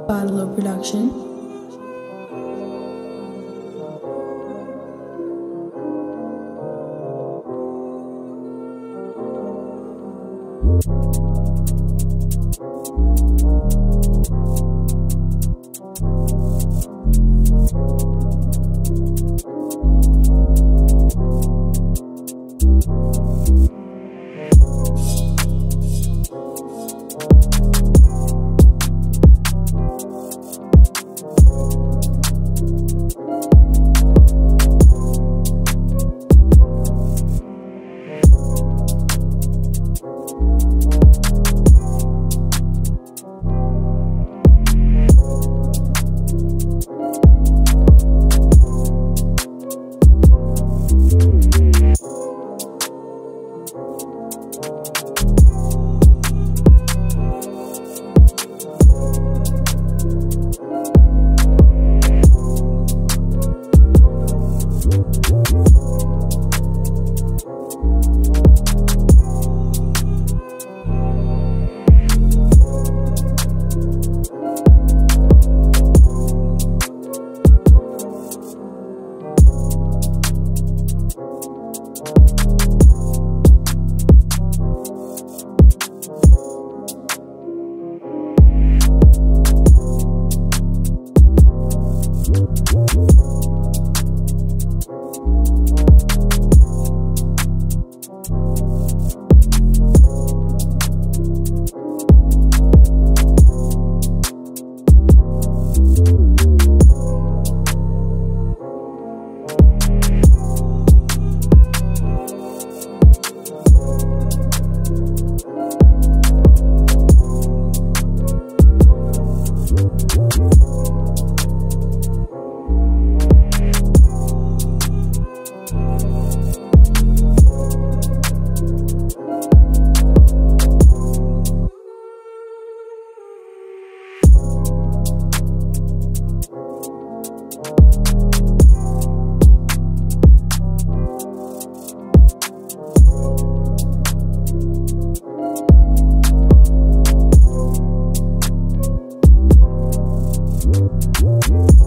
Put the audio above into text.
bottle Low Production. Thank